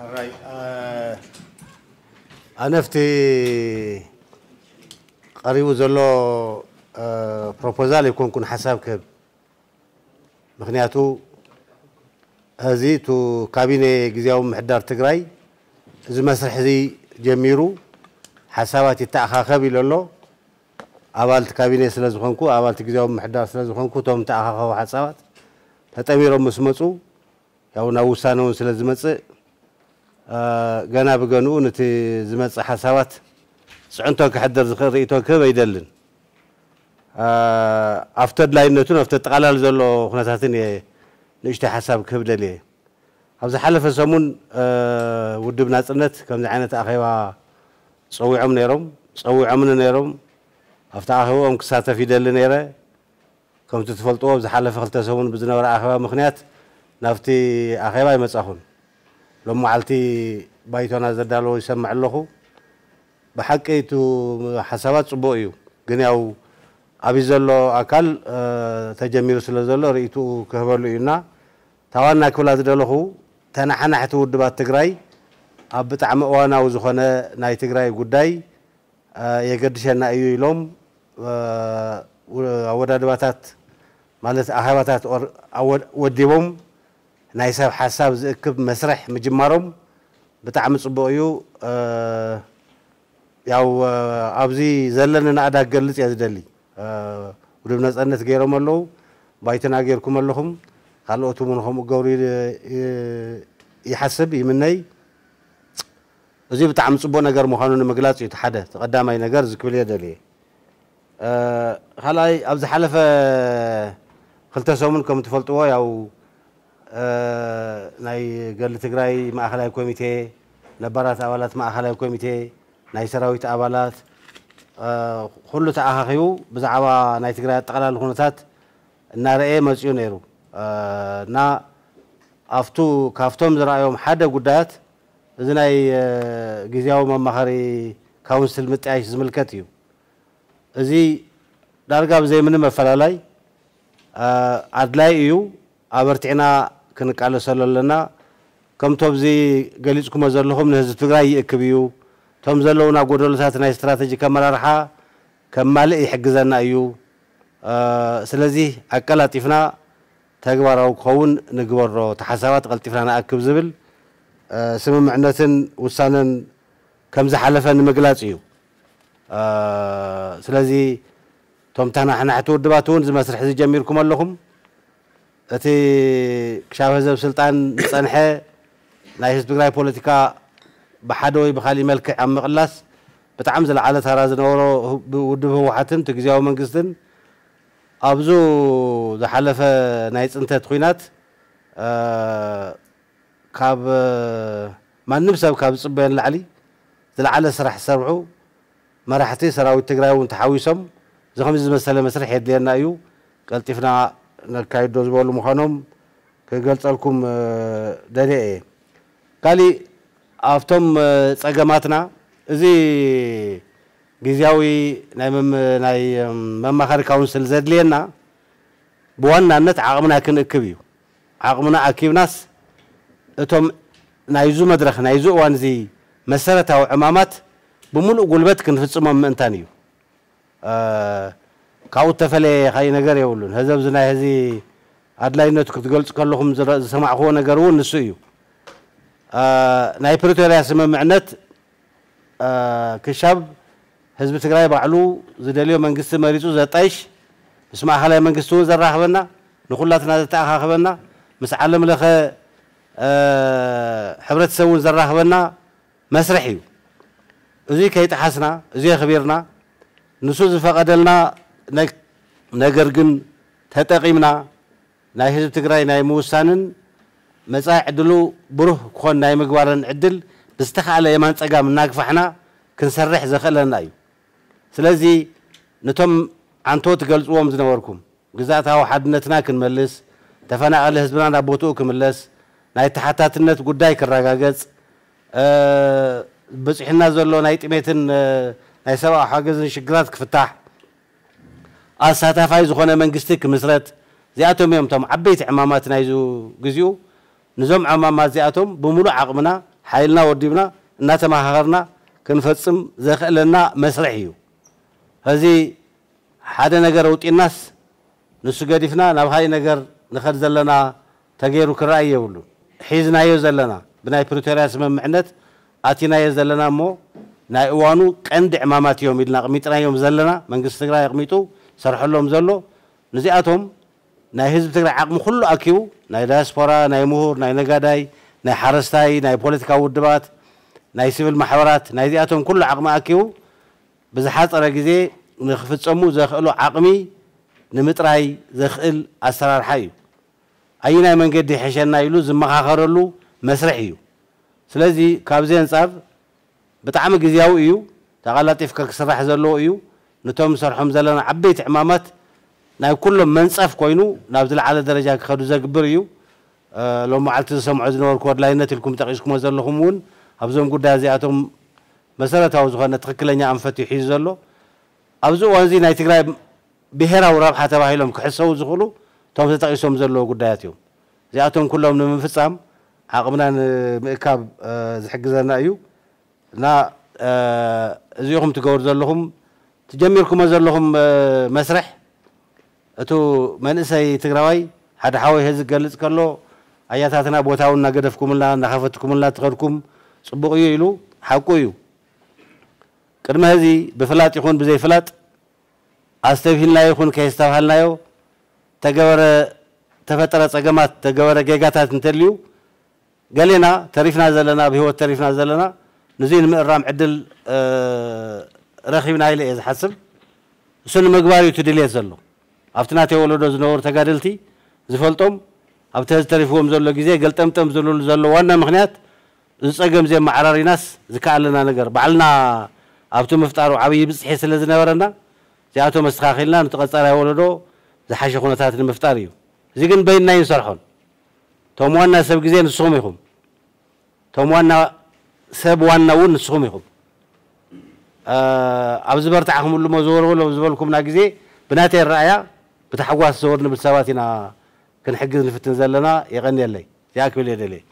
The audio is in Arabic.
All right. Uh, ቀሪቡ ዘሎ ፕሮፖዛል ይኮንኩን ሓሳብ ክህብ ምክንያቱ እዚ እቲ ካቢነ ግዜያዊ ምሕዳር ትግራይ እዚ መስርሕ እዚ ጀሚሩ ሓሳባት ይተኣኻኸብ ኢሉ ኣሎ ኣባልቲ ካቢነ ስለ ዝኾንኩ ኣባልቲ ግዜያዊ ምሕዳር ስለ ዝኾንኩ እቶም ተኣኻኸቡ ሓሳባት ተጠሚሮም ምስ መፁ ያው ናብ ውሳነ እውን ስለ ዝመፅእ جنا بجنون تي زمان صحاسات سعنتك حدر زخر إيتون كم يدلن أفتد لا إنه تون أفتد قلال زلوا خنا ساتني نشت حساب كم دلي أبز حلف في ودو بنات النت كم زعنة أخيها صوي عمن يرم صوي عمن يرم أفتد أخيها مكساتة في دلي نيرة كم تتفلتوا أبز في خلت سمون بزنا ورا أخيها مخنات نفتي أخيها يمسحون ሎም መዓልቲ ባይቶና ዘዳለዎ ይሰምዕ ኣለኹ ብሓቂ እቲ ሓሳባት ፅቡቅ እዩ ግን ያው ኣብይ ዘሎ ኣካል ተጀሚሩ ስለ ዘሎ ርእቱ ክህበሉ እዩና ታዋና ክብላ ዝደለኹ ተናሓናሕቲ ውድባት ትግራይ ኣብ ብጣዕሚ እዋናዊ ዝኾነ ናይ ትግራይ ጉዳይ የገድሸና እዩ ኢሎም ኣወዳድባታት ማለት ኣኼባታት ወዲቦም ናይ ሰብ ሓሳብ ዝእክብ መስርሕ ምጅማሮም ብጣዕሚ ፅቡቅ እዩ ያው ኣብዚ ዘለኒ ንኣዳግ ገልፅ እየ ዝደሊ ውድብ ነፃነት ገይሮም ኣለዉ ባይትና ገይርኩም ኣለኹም ካልኦት እውን ከምኡ ገብሩ ይሓስብ ይምነይ እዚ ብጣዕሚ ፅቡቅ ነገር ምዃኑ ንምግላፅ እዩ ሓደ ተቐዳማይ ነገር ዝክብል እየ ደልየ ካልኣይ ኣብ ዝሓለፈ ክልተ ሰሙን ከም ትፈልጥዎ ያው ናይ ገሊ ትግራይ ማእኸላይ ኮሚቴ ነባራት ኣባላት ማእኸላይ ኮሚቴ ናይ ሰራዊት ኣባላት ኩሉ ተኣኻኺቡ ብዛዕባ ናይ ትግራይ ኣጠቃላሊ ኩነታት እናርአየ መፅኡ ነይሩ እና ኣብቱ ካብቶም ዝረኣዮም ሓደ ጉዳያት እዚ ናይ ግዜያዊ መማኸሪ ካውንስል ምጥያሽ ዝምልከት እዩ እዚ ዳርጋ ብዘይምንም መፈላላይ ኣድላይ እዩ ኣበርቲዕና كنقال سلا لنا كم تبزي قليتك ما زال لهم نهز تقرأي كبيو تم زلونا قدر لساتنا استراتيجي كما رحا كم مالي حقزنا أيو آه سلزي أكلا تفنا تقبر أو قون نقبر تحسابات قل أكب زبل آه سمع معنة وسانا كم زحلفا نمقلات أيو آه سلزي تم تانا حنا حتور دباتون زي زي جميركم اللهم أتي كشاف هذا السلطان صنحة نايس بقراي بوليتيكا بحدوي بخالي ملك عم قلاس بتعمز على تراز نورو بودو هو حتم تجزيه من أبزو ذا حلف نايس أنت تخينات كاب ما نبسه كاب صبيان العلي ذا على سرح سرعو ما راح تيسر أو تجراي وانت حاويسهم زخم زي مسرح يدلي أنا قلت فينا ነካይዶ ዝበሉ ምዃኖም ክገልፀልኩም ደልየ እየ ካሊእ ኣብቶም ፀገማትና እዚ ግዜያዊ ናይ መማኸሪ ካውንስል ዘድልየና ብዋናነት ዓቕምና ክንእክብ እዩ ዓቕምና ኣኪብናስ እቶም ናይዙ መድረክ ናይዙ እዋን እዚ መሰረታዊ ዕማማት ብሙሉእ ጉልበት ክንፍፅሞም ምእንታን እዩ كاو تفلي خاي نجار يقولون هذا بزنا هذي أدلاي نت كنت قلت كل لهم زر سمع هو نجارون نسيو ااا آه نايبرتو على اسم معنات ااا كشاب حزب تقرأي بعلو زدليو من قصة مريتو زت إيش اسمع حالا من قصة زر راح بنا نقول لا تنادي تاخ بنا مس علم لك ااا حبرة تسوون زر راح بنا مسرحيو زي كيت حسنا زي خبيرنا نسوز فقدلنا نجر جن تتقيمنا نهيز تقرأي ناي موسانن مساح عدلو بروح خون ناي مقبرن عدل بستخ على يمان تجا من ناقف سلزي نتم عن توت قال نوركم جزات هوا حد نتناكن ملس تفانا على هزبنا بوتوك ملس ناي تحتات النت قداي كراجعز بس إحنا زلنا ناي تميتن ناي سوا حاجز شجرات كفتح ኣሳታፋይ ዝኾነ መንግስቲ ክምስረት እዚኣቶም እዮም እቶም ዓበይቲ ዕማማት ናይዚ ግዜኡ ንዞም ዕማማት እዚኣቶም ብምሉእ ዓቕምና ሓይልና ወዲብና እናተመሃኸርና ክንፈፅም ዘኽእለና መስርሕ እዩ ሕዚ ሓደ ነገር ኣውጢናስ ንሱ ገዲፍና ናብ ካሊእ ነገር ንኸድ ዘለና ተገይሩ ክረአይ የብሉን ሒዝናዮ ዘለና ብናይ ፕሪቶርያ ስምምዕነት ኣቲናዮ ዘለና እሞ ናይ እዋኑ ቀንዲ ዕማማት እዮም ኢልና ኣቕሚጥናዮም ዘለና መንግስቲ ትግራይ ኣቕሚጡ ሰርሐሎም ዘሎ ንዚኣቶም ናይ ህዝቢ ትግራይ ዓቕሚ ኩሉ ኣኪቡ ናይ ዳያስፖራ ናይ ምሁር ናይ ነጋዳይ ናይ ሓረስታይ ናይ ፖለቲካ ውድባት ናይ ስብል ማሕበራት ናይ ዚኣቶም ኩሉ ዓቕሚ ኣኪቡ ብዝሓፀረ ግዜ ንክፍፀሙ ዘኽእሉ ዓቕሚ ንምጥራይ ዘኽእል ኣሰራርሓ እዩ ኣይናይ መንገዲ ሕሸና ኢሉ ዝመኻኸረሉ መስርሕ እዩ ስለዚ ካብዚ አንፃር ብጣዕሚ ግዜያዊ እዩ ተቐላጢፍካ ክስራሕ ዘለዎ እዩ نتوم سرحم زلنا عبيت عمامات ناي كلهم منصف كوينو نابزل على درجة كخدو زقبريو أه لو ما عالت سمعوا زنور كود لاينة لكم تقيشكم وزلهم ون هبزم قد هزياتهم مسألة هاوزخانة تقكلني عن فتيحي زلو أبزو وانزي ناي تقرأي ብሄራዊ ረብሓ ተባሂሎም ክሕሰቡ ዝኽእሉ እቶም ተጠቂሶም ዘለዉ ጉዳያት እዮም እዚኣቶም ኩሎም ንምፍፃም ዓቕምና ንምእካብ ዝሕግዘና እዩ እና እዚኦም ትገብሩ ዘለኹም تجميركم زلهم آه، مسرح أتو من إسي تقرأي حد حاوي هذا قلت كله أياتنا بوتاون نقدفكم الله كملا الله تغركم صبقوا يلو حاكوا كرم هذه بفلات يكون بزي فلات أستفيد لا يكون كيستفهن لا يو تجاور تفترة تجمعات تجاور جيجات تنتليو قالينا تعرفنا زلنا بهو تعرفنا زلنا نزين من الرام عدل ረኺብና ኢለ እየ ዝሓስብ እሱ ንምግባር እዩ ትድልየት ዘሎ ኣብቲ ናተይ ወለዶ ዝነበሩ ተጋደልቲ ዝፈልጦም ኣብቲ ዝተሪፍዎም ዘሎ ግዜ ገልጠምጠም ዝብልሉ ዘሎ ዋና ምክንያት እዚ ፀገም ዜ ማዕራሪናስ ዝከኣለና ነገር ባዕልና ኣብቲ ምፍጣሩ ዓብዪ ብፅሒ ስለ ዝነበረና እዚኣቶ መስተኻኺልና ነቲ ቀፃላይ ወለዶ ዝሓሸ ኩነታት ንምፍጣር እዩ እዚ ግን በይና ይንሰርሖን እቶም ዋና ሰብ ግዜ ንስኹም ኢኹም እቶም ዋና ሰብ ዋና እውን ንስኹም ኢኹም آه، أبزبر تعهم اللي مزور ولا أبزبر لكم ناقزي بناتي الرأي بتحواس زورنا بالسواتنا كان حقنا في التنزل لنا يغني اللي ياكل يدلي